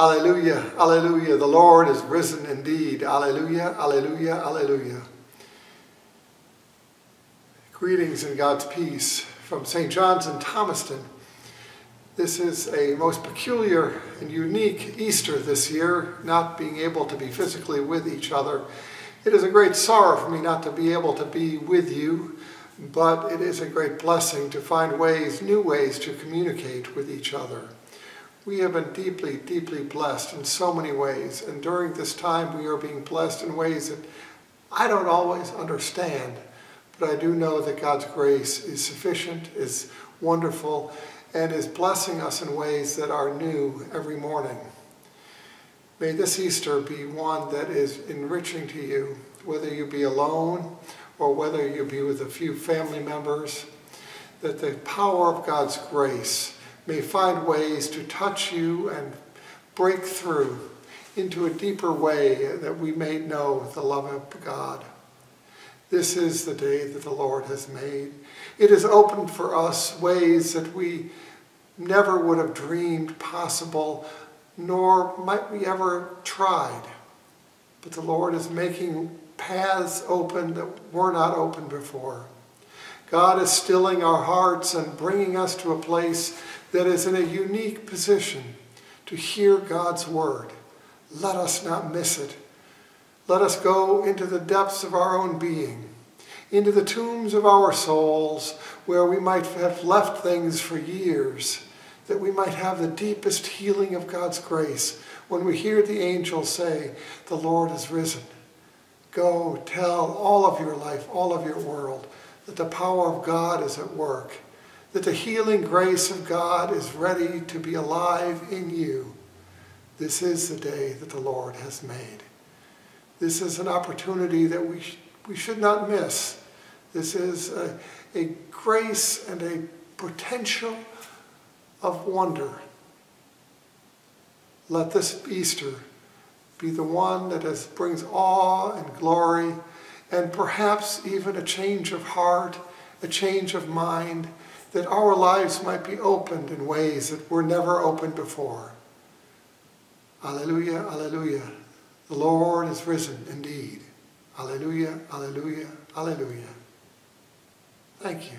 Alleluia, alleluia. The Lord is risen indeed. Alleluia, alleluia, alleluia. Greetings and God's peace from St. John's in Thomaston. This is a most peculiar and unique Easter this year, not being able to be physically with each other. It is a great sorrow for me not to be able to be with you, but it is a great blessing to find ways, new ways to communicate with each other. We have been deeply, deeply blessed in so many ways, and during this time we are being blessed in ways that I don't always understand, but I do know that God's grace is sufficient, is wonderful, and is blessing us in ways that are new every morning. May this Easter be one that is enriching to you, whether you be alone or whether you be with a few family members, that the power of God's grace may find ways to touch you and break through into a deeper way that we may know the love of God. This is the day that the Lord has made. It has opened for us ways that we never would have dreamed possible, nor might we ever tried. But the Lord is making paths open that were not open before. God is stilling our hearts and bringing us to a place that is in a unique position to hear God's word. Let us not miss it. Let us go into the depths of our own being, into the tombs of our souls, where we might have left things for years, that we might have the deepest healing of God's grace when we hear the angels say, The Lord is risen. Go tell all of your life, all of your world, that the power of God is at work, that the healing grace of God is ready to be alive in you. This is the day that the Lord has made. This is an opportunity that we, sh we should not miss. This is a, a grace and a potential of wonder. Let this Easter be the one that brings awe and glory and perhaps even a change of heart, a change of mind, that our lives might be opened in ways that were never opened before. Alleluia, alleluia. The Lord is risen indeed. Alleluia, alleluia, alleluia. Thank you.